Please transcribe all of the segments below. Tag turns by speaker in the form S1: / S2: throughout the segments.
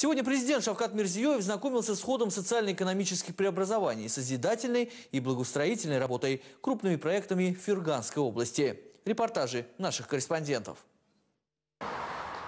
S1: Сегодня президент Шавкат Мирзиёев знакомился с ходом социально-экономических преобразований, созидательной и благоустроительной работой, крупными проектами Ферганской области. Репортажи наших корреспондентов.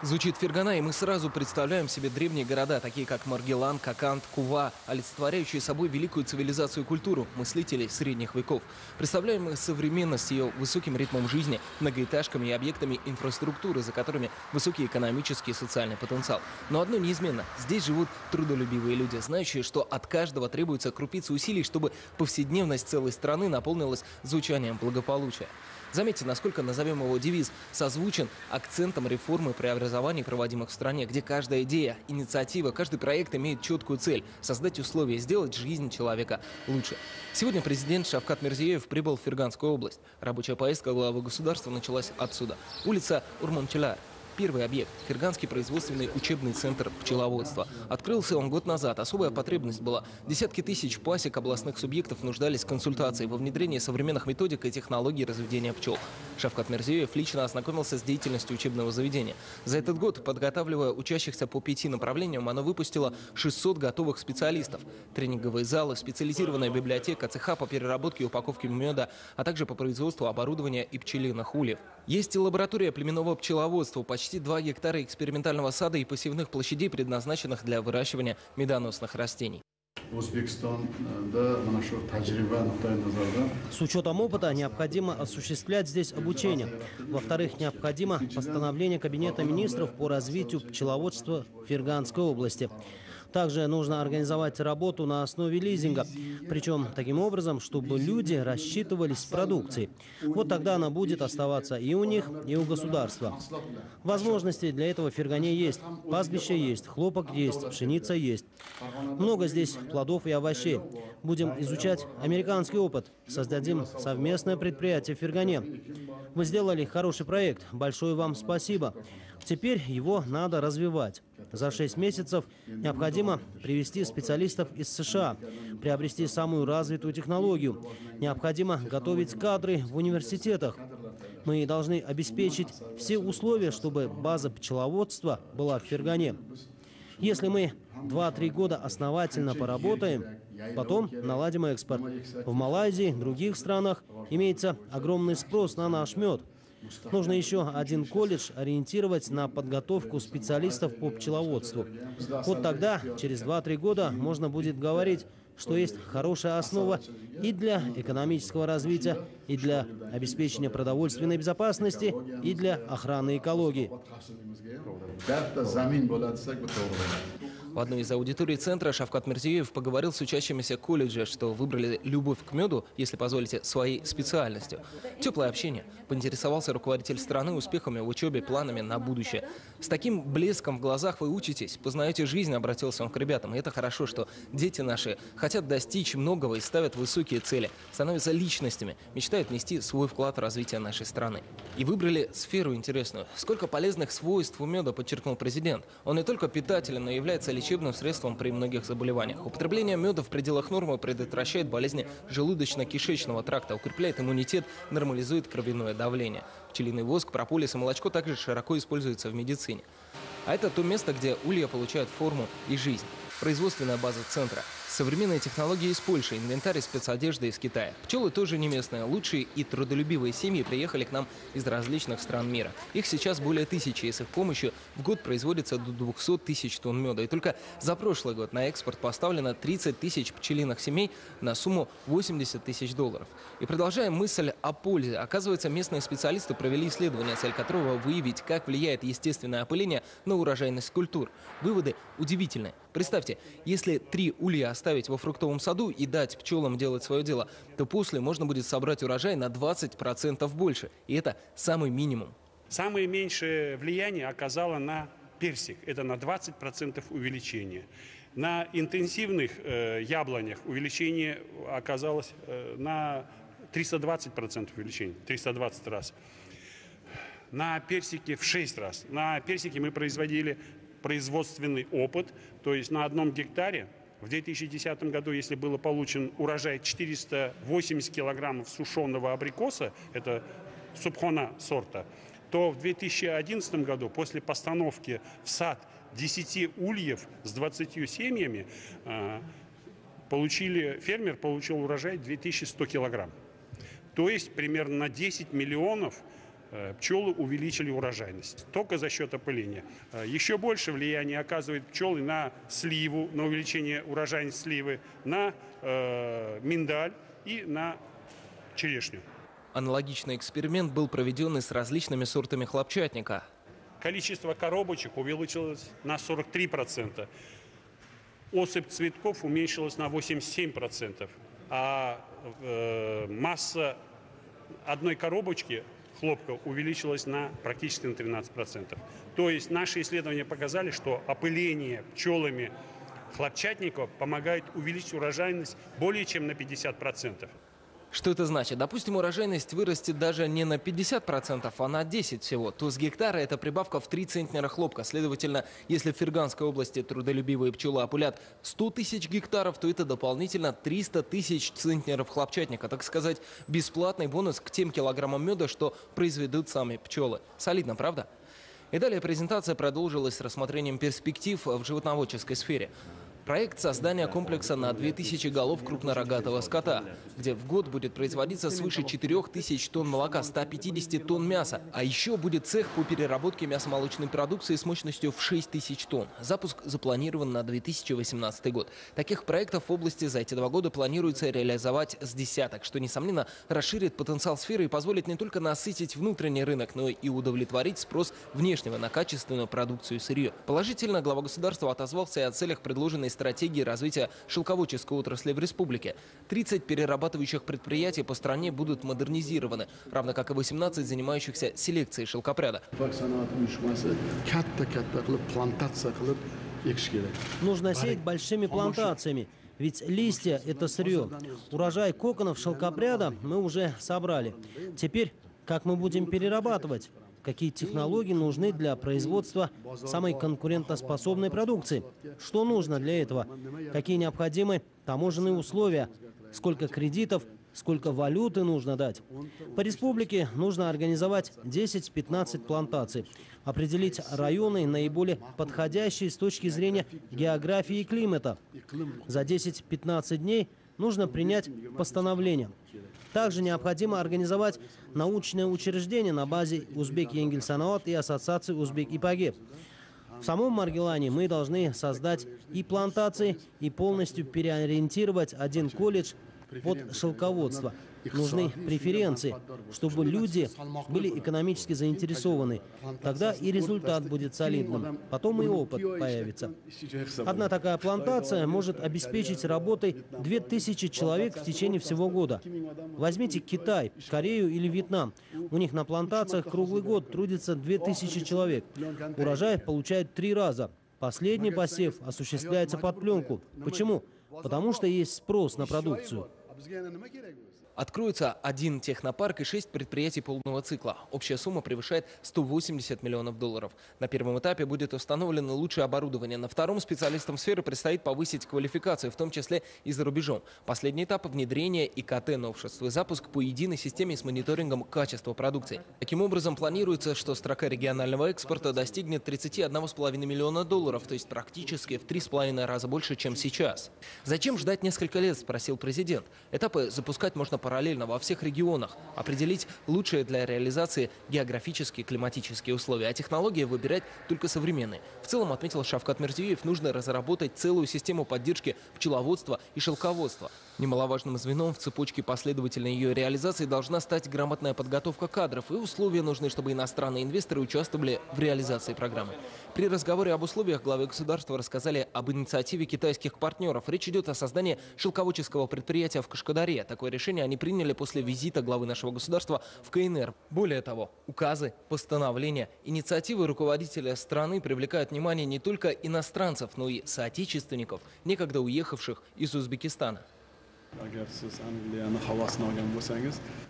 S2: Звучит Фергана, и мы сразу представляем себе древние города, такие как Маргелан, Какант, Кува, олицетворяющие собой великую цивилизацию и культуру мыслителей средних веков. Представляем мы современность ее высоким ритмом жизни, многоэтажками и объектами инфраструктуры, за которыми высокий экономический и социальный потенциал. Но одно неизменно. Здесь живут трудолюбивые люди, знающие, что от каждого требуется крупица усилий, чтобы повседневность целой страны наполнилась звучанием благополучия. Заметьте, насколько, назовем его девиз, созвучен акцентом реформы преобразований, проводимых в стране, где каждая идея, инициатива, каждый проект имеет четкую цель – создать условия, сделать жизнь человека лучше. Сегодня президент Шавкат Мирзиеев прибыл в Ферганскую область. Рабочая поездка главы государства началась отсюда. Улица Урманчеляр. Первый объект – Ферганский производственный учебный центр пчеловодства. Открылся он год назад. Особая потребность была. Десятки тысяч пасек областных субъектов нуждались в консультации во внедрении современных методик и технологий разведения пчел. Шавкат Мерзиев лично ознакомился с деятельностью учебного заведения. За этот год, подготавливая учащихся по пяти направлениям, оно выпустило 600 готовых специалистов. Тренинговые залы, специализированная библиотека, цеха по переработке и упаковке меда, а также по производству оборудования и пчелиных ульев. Есть и лаборатория племенного пчеловодства, почти почти 2 гектара экспериментального сада и посевных площадей, предназначенных для выращивания медоносных растений.
S3: С учетом опыта необходимо осуществлять здесь обучение. Во-вторых, необходимо постановление Кабинета министров по развитию пчеловодства Ферганской области. Также нужно организовать работу на основе лизинга, причем таким образом, чтобы люди рассчитывались с продукцией. Вот тогда она будет оставаться и у них, и у государства. Возможности для этого в Фергане есть. Пастбище есть, хлопок есть, пшеница есть. Много здесь плодов и овощей. Будем изучать американский опыт. Создадим совместное предприятие в Фергане. Вы сделали хороший проект. Большое вам спасибо. Теперь его надо развивать. За шесть месяцев необходимо привести специалистов из США, приобрести самую развитую технологию. Необходимо готовить кадры в университетах. Мы должны обеспечить все условия, чтобы база пчеловодства была в Фергане. Если мы 2-3 года основательно поработаем, потом наладим экспорт. В Малайзии, других странах имеется огромный спрос на наш мед. Нужно еще один колледж ориентировать на подготовку специалистов по пчеловодству. Вот тогда, через 2-3 года, можно будет говорить, что есть хорошая основа и для экономического развития, и для обеспечения продовольственной безопасности, и для охраны экологии.
S2: В одной из аудиторий центра Шавкат Мирзиев поговорил с учащимися колледжа, что выбрали любовь к меду, если позволите, своей специальностью. Теплое общение. Поинтересовался руководитель страны успехами в учебе, планами на будущее. С таким блеском в глазах вы учитесь, познаете жизнь, обратился он к ребятам. И это хорошо, что дети наши хотят достичь многого и ставят высокие цели, становятся личностями, мечтают нести свой вклад в развитие нашей страны. И выбрали сферу интересную. Сколько полезных свойств у меда, подчеркнул президент. Он не только питателен, но и является лечебным средством при многих заболеваниях. Употребление меда в пределах нормы предотвращает болезни желудочно-кишечного тракта, укрепляет иммунитет, нормализует кровяное давление. Пчелиный воск, прополис и молочко также широко используются в медицине. А это то место, где улья получают форму и жизнь. Производственная база центра – Современные технологии из Польши, инвентарь и спецодежда из Китая. Пчелы тоже не местные. Лучшие и трудолюбивые семьи приехали к нам из различных стран мира. Их сейчас более тысячи, и с их помощью в год производится до 200 тысяч тонн меда. И только за прошлый год на экспорт поставлено 30 тысяч пчелиных семей на сумму 80 тысяч долларов. И продолжая мысль о пользе, оказывается, местные специалисты провели исследование, цель которого выявить, как влияет естественное опыление на урожайность культур. Выводы удивительные. Представьте, если три улья оставить во фруктовом саду и дать пчелам делать свое дело, то после можно будет собрать урожай на 20% больше. И это самый минимум.
S4: Самое меньшее влияние оказало на персик. Это на 20% увеличение. На интенсивных э, яблонях увеличение оказалось э, на 320% увеличение, 320 раз. На персике в 6 раз. На персике мы производили производственный опыт, то есть на одном гектаре в 2010 году, если было получен урожай 480 килограммов сушеного абрикоса, это субхона сорта, то в 2011 году после постановки в сад 10 ульев с 20 семьями э, получили, фермер получил урожай 2100 килограмм. То есть примерно на 10 миллионов пчелы увеличили урожайность только за счет опыления. Э, Еще больше влияние оказывают пчелы на сливу, на увеличение урожайности сливы, на э, миндаль и на черешню.
S2: Аналогичный эксперимент был проведен и с различными сортами хлопчатника.
S4: Количество коробочек увеличилось на 43%. Осыпь цветков уменьшилась на 87%. А э, масса одной коробочки хлопка увеличилась на практически на 13%. То есть наши исследования показали, что опыление пчелами хлопчатников помогает увеличить урожайность более чем на 50%.
S2: Что это значит? Допустим, урожайность вырастет даже не на 50%, а на 10 всего. То с гектара это прибавка в 3 центнера хлопка. Следовательно, если в Ферганской области трудолюбивые пчелы опылят 100 тысяч гектаров, то это дополнительно 300 тысяч центнеров хлопчатника. Так сказать, бесплатный бонус к тем килограммам меда, что произведут сами пчелы. Солидно, правда? И далее презентация продолжилась с рассмотрением перспектив в животноводческой сфере. Проект создания комплекса на 2000 голов крупнорогатого скота, где в год будет производиться свыше 4000 тонн молока, 150 тонн мяса. А еще будет цех по переработке мясомолочной продукции с мощностью в 6000 тонн. Запуск запланирован на 2018 год. Таких проектов в области за эти два года планируется реализовать с десяток, что, несомненно, расширит потенциал сферы и позволит не только насытить внутренний рынок, но и удовлетворить спрос внешнего на качественную продукцию и сырье. Положительно глава государства отозвался и о целях предложенной стратегии развития шелководческой отрасли в республике. 30 перерабатывающих предприятий по стране будут модернизированы, равно как и 18 занимающихся селекцией шелкопряда.
S3: Нужно сеять большими плантациями. Ведь листья – это сырье. Урожай коконов шелкопряда мы уже собрали. Теперь, как мы будем перерабатывать? Какие технологии нужны для производства самой конкурентоспособной продукции? Что нужно для этого? Какие необходимы таможенные условия? Сколько кредитов сколько валюты нужно дать. По республике нужно организовать 10-15 плантаций, определить районы наиболее подходящие с точки зрения географии и климата. За 10-15 дней нужно принять постановление. Также необходимо организовать научное учреждение на базе Узбек Енгельсанаот и Ассоциации Узбек Ипаге. В самом Маргелане мы должны создать и плантации, и полностью переориентировать один колледж под шелководство. Нужны преференции, чтобы люди были экономически заинтересованы. Тогда и результат будет солидным. Потом и опыт появится. Одна такая плантация может обеспечить работой 2000 человек в течение всего года. Возьмите Китай, Корею или Вьетнам. У них на плантациях круглый год трудится 2000 человек. Урожай получают три раза. Последний посев осуществляется под пленку. Почему? Потому что есть спрос на продукцию. bizga yana nima kerak bu?
S2: Откроется один технопарк и шесть предприятий полного цикла. Общая сумма превышает 180 миллионов долларов. На первом этапе будет установлено лучшее оборудование. На втором специалистам сферы предстоит повысить квалификацию, в том числе и за рубежом. Последний этап – внедрение ИКТ новшеств и запуск по единой системе с мониторингом качества продукции. Таким образом, планируется, что строка регионального экспорта достигнет 31,5 миллиона долларов, то есть практически в 3,5 раза больше, чем сейчас. Зачем ждать несколько лет, спросил президент. Этапы запускать можно параллельно во всех регионах, определить лучшие для реализации географические и климатические условия, а технологии выбирать только современные. В целом, отметил Шавкат Мерзиев, нужно разработать целую систему поддержки пчеловодства и шелководства. Немаловажным звеном в цепочке последовательной ее реализации должна стать грамотная подготовка кадров, и условия нужны, чтобы иностранные инвесторы участвовали в реализации программы. При разговоре об условиях главы государства рассказали об инициативе китайских партнеров. Речь идет о создании шелководческого предприятия в Кашкадаре. Такое решение они приняли после визита главы нашего государства в КНР. Более того, указы, постановления, инициативы руководителя страны привлекают внимание не только иностранцев, но и соотечественников, некогда уехавших из Узбекистана.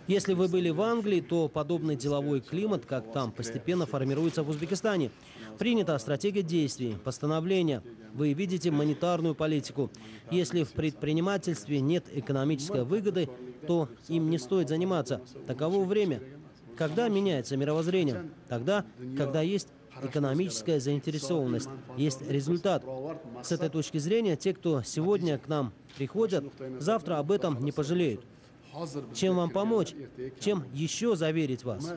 S3: Если вы были в Англии, то подобный деловой климат, как там, постепенно формируется в Узбекистане. Принята стратегия действий, постановления. Вы видите монетарную политику. Если в предпринимательстве нет экономической выгоды, то им не стоит заниматься. Таково время. Когда меняется мировоззрение? Тогда, когда есть экономическая заинтересованность, есть результат. С этой точки зрения, те, кто сегодня к нам приходят, завтра об этом не пожалеют. Чем вам помочь? Чем еще заверить вас?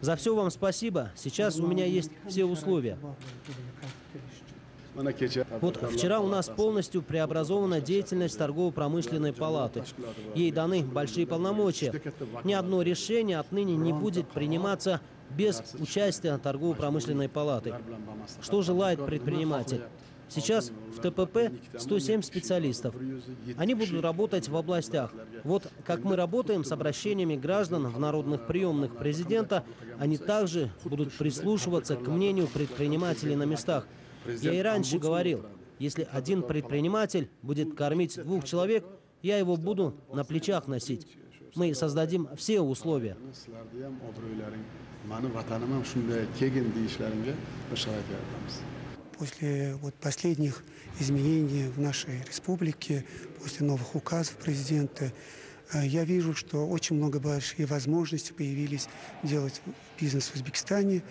S3: За все вам спасибо. Сейчас у меня есть все условия. Вот вчера у нас полностью преобразована деятельность торгово-промышленной палаты. Ей даны большие полномочия. Ни одно решение отныне не будет приниматься без участия торгово-промышленной палаты. Что желает предприниматель? Сейчас в ТПП 107 специалистов. Они будут работать в областях. Вот как мы работаем с обращениями граждан в народных приемных президента, они также будут прислушиваться к мнению предпринимателей на местах. Я и раньше говорил, если один предприниматель будет кормить двух человек, я его буду на плечах носить. Мы создадим все условия.
S5: После вот последних изменений в нашей республике, после новых указов президента, э, я вижу, что очень много большие возможности появились делать бизнес в Узбекистане.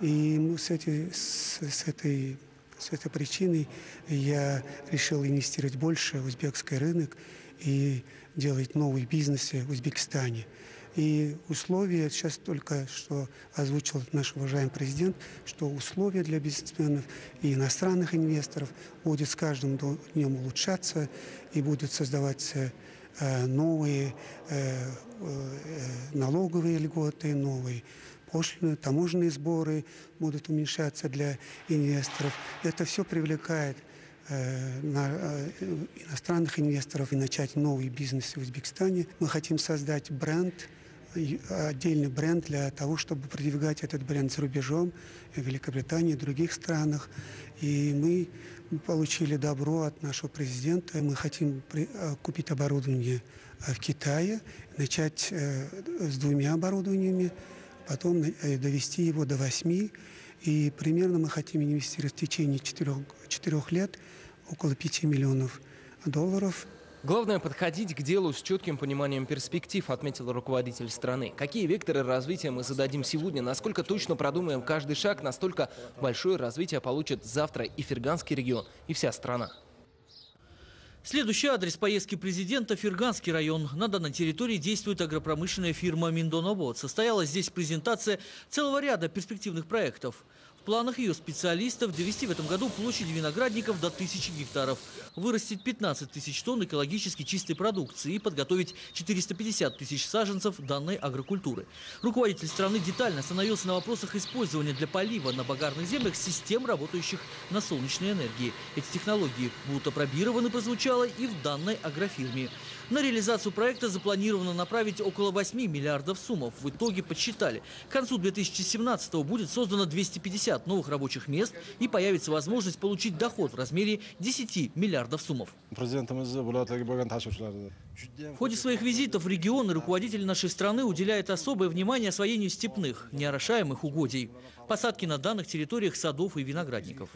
S5: И мы с, этой, с, с этой, с этой причиной я решил инвестировать больше в узбекский рынок и делать новые бизнесы в Узбекистане. И условия, сейчас только что озвучил наш уважаемый президент, что условия для бизнесменов и иностранных инвесторов будет с каждым днем улучшаться и будут создаваться э, новые э, э, налоговые льготы, новые пошлины, таможенные сборы будут уменьшаться для инвесторов. Это все привлекает на, э, иностранных инвесторов и начать новый бизнес в Узбекистане. Мы хотим создать бренд, отдельный бренд для того, чтобы продвигать этот бренд за рубежом, в Великобритании и других странах. И мы получили добро от нашего президента. Мы хотим э, купить оборудование э, в Китае, начать э, с двумя оборудованиями, потом э, довести его до восьми. И примерно мы хотим инвестировать в течение четырех, четырех лет около 5 миллионов долларов
S2: Главное подходить к делу с четким пониманием перспектив, отметил руководитель страны. Какие векторы развития мы зададим сегодня, насколько точно продумаем каждый шаг, настолько большое развитие получит завтра и Ферганский регион, и вся страна.
S1: Следующий адрес поездки президента – Ферганский район. На данной территории действует агропромышленная фирма «Миндонобот». Состоялась здесь презентация целого ряда перспективных проектов. В планах ее специалистов довести в этом году площадь виноградников до 1000 гектаров, вырастить 15 тысяч тонн экологически чистой продукции и подготовить 450 тысяч саженцев данной агрокультуры. Руководитель страны детально остановился на вопросах использования для полива на багарных землях систем, работающих на солнечной энергии. Эти технологии будут опробированы, прозвучало и в данной агрофирме. На реализацию проекта запланировано направить около 8 миллиардов суммов. В итоге подсчитали. К концу 2017 будет создано 250 новых рабочих мест и появится возможность получить доход в размере 10 миллиардов суммов. В ходе своих визитов в регионы руководитель нашей страны уделяет особое внимание освоению степных, неорошаемых угодий, посадки на данных территориях садов и виноградников.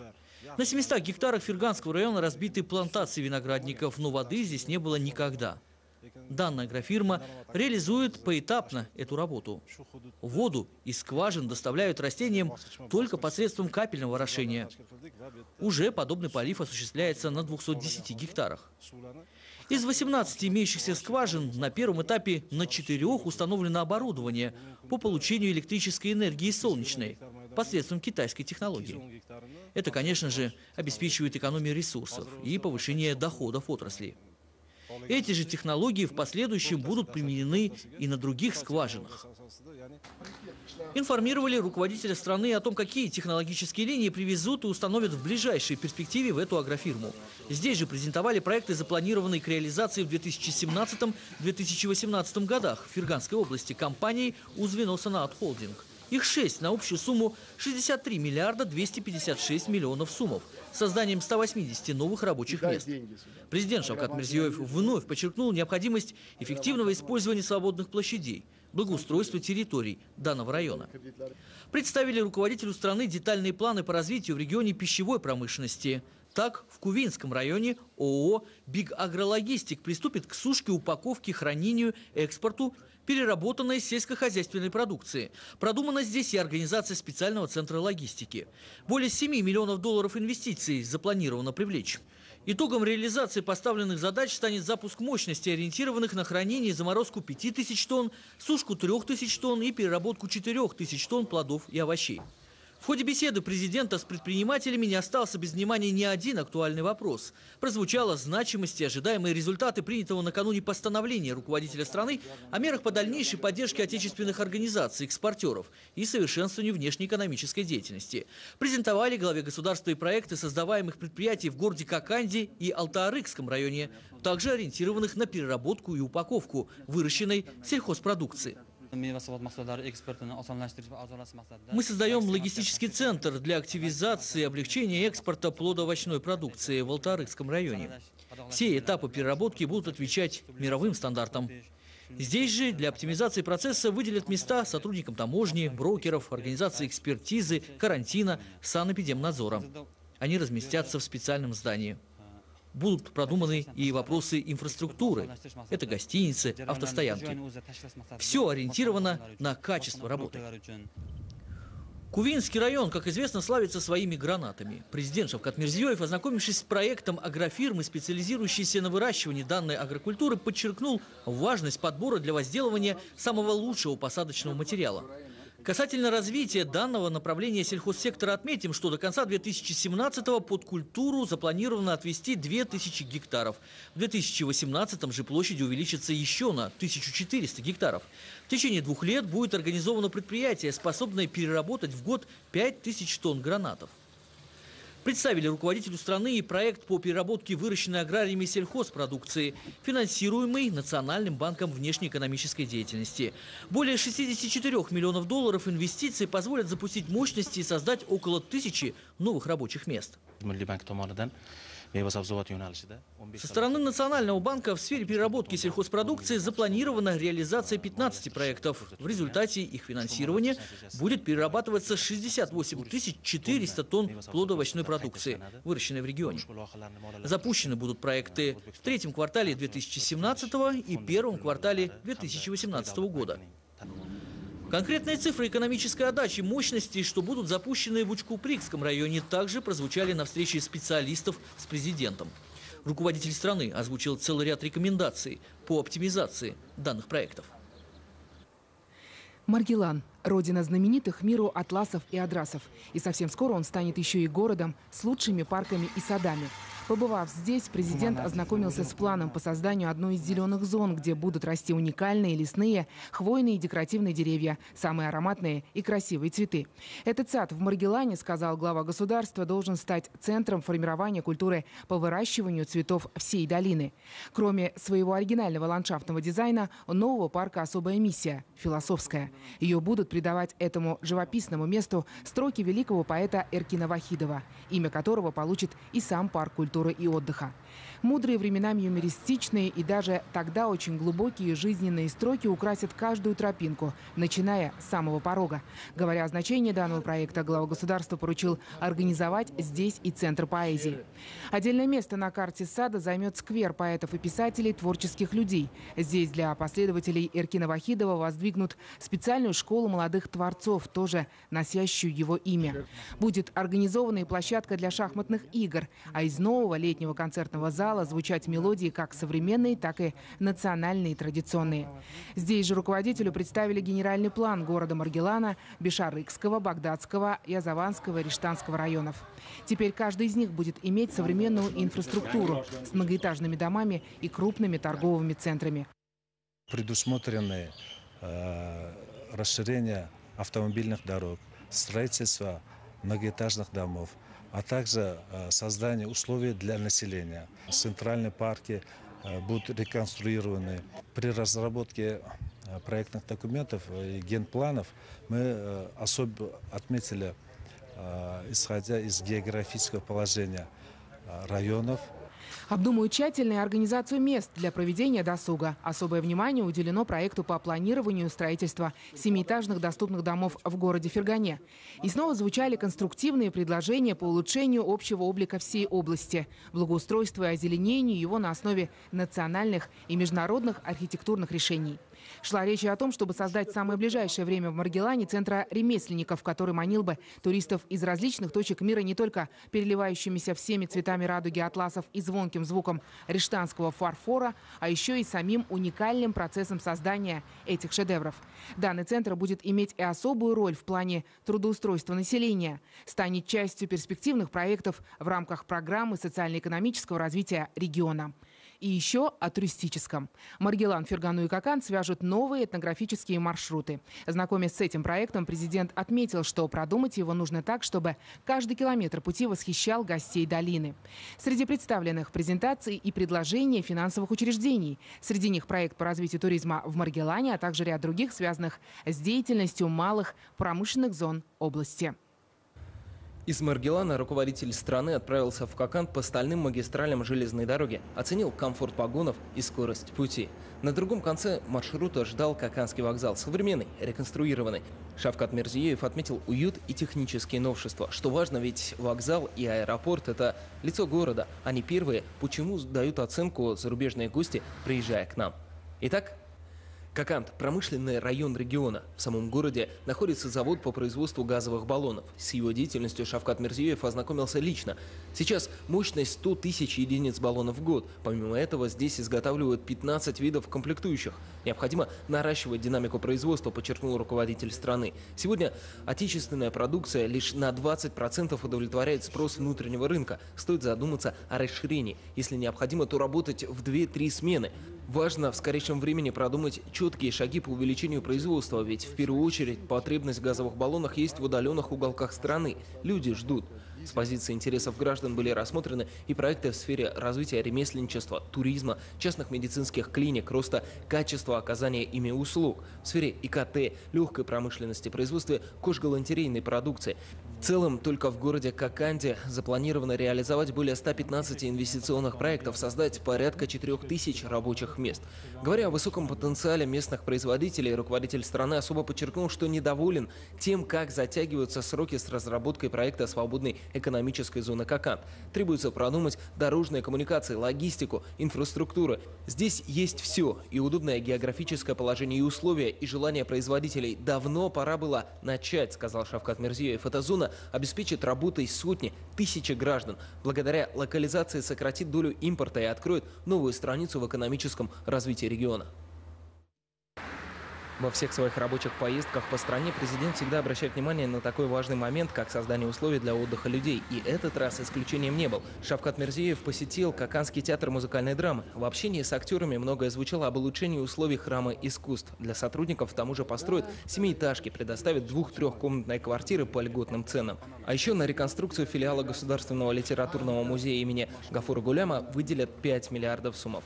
S1: На 700 гектарах Ферганского района разбиты плантации виноградников, но воды здесь не было никогда. Данная агрофирма реализует поэтапно эту работу. Воду из скважин доставляют растениям только посредством капельного орошения. Уже подобный полив осуществляется на 210 гектарах. Из 18 имеющихся скважин на первом этапе на четырех установлено оборудование по получению электрической энергии солнечной посредством китайской технологии. Это, конечно же, обеспечивает экономию ресурсов и повышение доходов отрасли. Эти же технологии в последующем будут применены и на других скважинах. Информировали руководителя страны о том, какие технологические линии привезут и установят в ближайшей перспективе в эту агрофирму. Здесь же презентовали проекты, запланированные к реализации в 2017-2018 годах в Ферганской области компанией «Узвеносанат Холдинг». Их шесть на общую сумму 63 миллиарда 256 миллионов суммов созданием 180 новых рабочих мест. Президент Шавкат Мирзиёев вновь подчеркнул необходимость эффективного использования свободных площадей, благоустройства территорий данного района. Представили руководителю страны детальные планы по развитию в регионе пищевой промышленности. Так, в Кувинском районе ООО «Биг Агрологистик» приступит к сушке, упаковке, хранению, экспорту переработанной сельскохозяйственной продукции. Продумана здесь и организация специального центра логистики. Более 7 миллионов долларов инвестиций запланировано привлечь. Итогом реализации поставленных задач станет запуск мощностей, ориентированных на хранение и заморозку 5000 тонн, сушку 3000 тонн и переработку 4000 тонн плодов и овощей. В ходе беседы президента с предпринимателями не остался без внимания ни один актуальный вопрос. Прозвучала значимость и ожидаемые результаты принятого накануне постановления руководителя страны о мерах по дальнейшей поддержке отечественных организаций, экспортеров и совершенствованию внешнеэкономической деятельности. Презентовали главе государства и проекты создаваемых предприятий в городе Коканде и Алтаарыкском районе, также ориентированных на переработку и упаковку выращенной сельхозпродукции. Мы создаем логистический центр для активизации и облегчения экспорта плодоовощной продукции в Алтарыкском районе. Все этапы переработки будут отвечать мировым стандартам. Здесь же для оптимизации процесса выделят места сотрудникам таможни, брокеров, организации экспертизы, карантина, санэпидемнадзора. Они разместятся в специальном здании будут продуманы и вопросы инфраструктуры. Это гостиницы, автостоянки. Все ориентировано на качество работы. Кувинский район, как известно, славится своими гранатами. Президент Шавкат Мирзиёев, ознакомившись с проектом агрофирмы, специализирующейся на выращивании данной агрокультуры, подчеркнул важность подбора для возделывания самого лучшего посадочного материала. Касательно развития данного направления сельхозсектора отметим, что до конца 2017-го под культуру запланировано отвести 2000 гектаров. В 2018 же площадь увеличится еще на 1400 гектаров. В течение двух лет будет организовано предприятие, способное переработать в год 5000 тонн гранатов представили руководителю страны и проект по переработке выращенной аграриями сельхозпродукции, финансируемый Национальным банком внешнеэкономической деятельности. Более 64 миллионов долларов инвестиций позволят запустить мощности и создать около тысячи новых рабочих мест. Со стороны Национального банка в сфере переработки сельхозпродукции запланирована реализация 15 проектов. В результате их финансирования будет перерабатываться 68 400 тонн плодоовощной продукции, выращенной в регионе. Запущены будут проекты в третьем квартале 2017 и первом квартале 2018 года. Конкретные цифры экономической отдачи мощностей, что будут запущены в Учку-Прикском районе, также прозвучали на встрече специалистов с президентом. Руководитель страны озвучил целый ряд рекомендаций по оптимизации данных проектов.
S6: Маргелан – родина знаменитых миру атласов и адрасов. И совсем скоро он станет еще и городом с лучшими парками и садами – Побывав здесь, президент ознакомился с планом по созданию одной из зеленых зон, где будут расти уникальные лесные, хвойные и декоративные деревья, самые ароматные и красивые цветы. Этот сад в Маргелане, сказал глава государства, должен стать центром формирования культуры по выращиванию цветов всей долины. Кроме своего оригинального ландшафтного дизайна, у нового парка особая миссия – философская. Ее будут придавать этому живописному месту строки великого поэта Эркина Вахидова, имя которого получит и сам парк культуры культуры и отдыха. Мудрые, временами юмористичные и даже тогда очень глубокие жизненные строки украсят каждую тропинку, начиная с самого порога. Говоря о значении данного проекта, глава государства поручил организовать здесь и Центр поэзии. Отдельное место на карте сада займет сквер поэтов и писателей, творческих людей. Здесь для последователей Эркина Вахидова воздвигнут специальную школу молодых творцов, тоже носящую его имя. Будет организована и площадка для шахматных игр, а из нового летнего концертного зала стало звучать мелодии как современные, так и национальные и традиционные. Здесь же руководителю представили генеральный план города Маргелана, Бешарыкского, Багдадского, Язаванского и Рештанского районов. Теперь каждый из них будет иметь современную инфраструктуру с многоэтажными домами и крупными торговыми центрами.
S7: Предусмотрены э, расширение автомобильных дорог, строительство многоэтажных домов – а также э, создание условий для населения. Центральные парки э, будут реконструированы. При разработке э, проектных документов и генпланов мы особо отметили, исходя из географического положения районов,
S6: Обдумают тщательно организацию мест для проведения досуга. Особое внимание уделено проекту по планированию строительства семиэтажных доступных домов в городе Фергане. И снова звучали конструктивные предложения по улучшению общего облика всей области, благоустройству и озеленению его на основе национальных и международных архитектурных решений. Шла речь о том, чтобы создать в самое ближайшее время в Маргелане центра ремесленников, который манил бы туристов из различных точек мира не только переливающимися всеми цветами радуги атласов и звонким звуком рештанского фарфора, а еще и самим уникальным процессом создания этих шедевров. Данный центр будет иметь и особую роль в плане трудоустройства населения, станет частью перспективных проектов в рамках программы социально-экономического развития региона и еще о туристическом. Маргелан, Фергану и Какан свяжут новые этнографические маршруты. Знакомясь с этим проектом, президент отметил, что продумать его нужно так, чтобы каждый километр пути восхищал гостей долины. Среди представленных презентаций и предложения финансовых учреждений. Среди них проект по развитию туризма в Маргелане, а также ряд других, связанных с деятельностью малых промышленных зон области.
S2: Из Маргелана руководитель страны отправился в Коканд по стальным магистралям железной дороги, оценил комфорт вагонов и скорость пути. На другом конце маршрута ждал Коканский вокзал, современный, реконструированный. Шавкат Мерзиеев отметил уют и технические новшества. Что важно, ведь вокзал и аэропорт – это лицо города. Они первые, почему дают оценку зарубежные гости, приезжая к нам. Итак, Кокант – промышленный район региона. В самом городе находится завод по производству газовых баллонов. С его деятельностью Шавкат Мирзиев ознакомился лично. Сейчас мощность 100 тысяч единиц баллонов в год. Помимо этого, здесь изготавливают 15 видов комплектующих. Необходимо наращивать динамику производства, подчеркнул руководитель страны. Сегодня отечественная продукция лишь на 20% удовлетворяет спрос внутреннего рынка. Стоит задуматься о расширении. Если необходимо, то работать в 2-3 смены. Важно в скорейшем времени продумать четкие шаги по увеличению производства, ведь в первую очередь потребность в газовых баллонах есть в удаленных уголках страны. Люди ждут. С позиции интересов граждан были рассмотрены и проекты в сфере развития ремесленничества, туризма, частных медицинских клиник, роста качества оказания ими услуг, в сфере ИКТ, легкой промышленности, производстве кожгалантерейной продукции. Целом, только в городе Коканде запланировано реализовать более 115 инвестиционных проектов, создать порядка 4000 рабочих мест. Говоря о высоком потенциале местных производителей, руководитель страны особо подчеркнул, что недоволен тем, как затягиваются сроки с разработкой проекта свободной экономической зоны Коканд. Требуется продумать дорожные коммуникации, логистику, инфраструктуру. Здесь есть все – и удобное географическое положение и условия, и желание производителей. Давно пора было начать, сказал Шавкат Мерзиев. Эта зона обеспечит работой сотни, тысячи граждан. Благодаря локализации сократит долю импорта и откроет новую страницу в экономическом развитии региона. Во всех своих рабочих поездках по стране президент всегда обращает внимание на такой важный момент, как создание условий для отдыха людей. И этот раз исключением не был. Шавкат Мерзиев посетил Каканский театр музыкальной драмы. В общении с актерами многое звучало об улучшении условий храма искусств. Для сотрудников к тому же построят семиэтажки, предоставят двух-трехкомнатные квартиры по льготным ценам. А еще на реконструкцию филиала Государственного литературного музея имени Гафура Гуляма выделят 5 миллиардов сумов.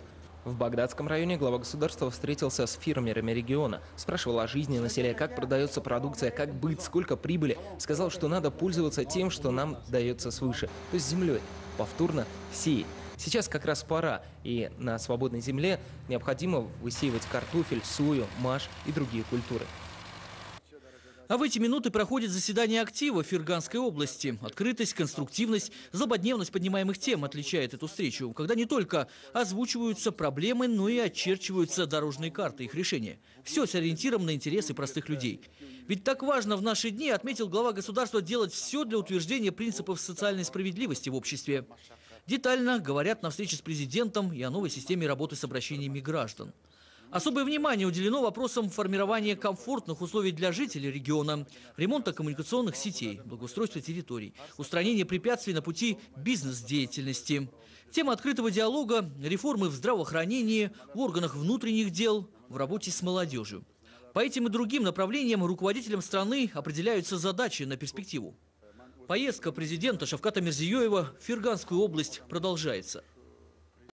S2: В Багдадском районе глава государства встретился с фермерами региона. Спрашивал о жизни на селе, как продается продукция, как быть, сколько прибыли. Сказал, что надо пользоваться тем, что нам дается свыше, то есть землей. Повторно сеять. Сейчас как раз пора, и на свободной земле необходимо высеивать картофель, сою, маш и другие культуры.
S1: А в эти минуты проходит заседание актива Ферганской области. Открытость, конструктивность, злободневность поднимаемых тем отличает эту встречу, когда не только озвучиваются проблемы, но и очерчиваются дорожные карты их решения. Все с ориентиром на интересы простых людей. Ведь так важно в наши дни, отметил глава государства, делать все для утверждения принципов социальной справедливости в обществе. Детально говорят на встрече с президентом и о новой системе работы с обращениями граждан. Особое внимание уделено вопросам формирования комфортных условий для жителей региона, ремонта коммуникационных сетей, благоустройства территорий, устранения препятствий на пути бизнес-деятельности. Тема открытого диалога – реформы в здравоохранении, в органах внутренних дел, в работе с молодежью. По этим и другим направлениям руководителям страны определяются задачи на перспективу. Поездка президента Шавката Мирзиёева в Ферганскую область продолжается.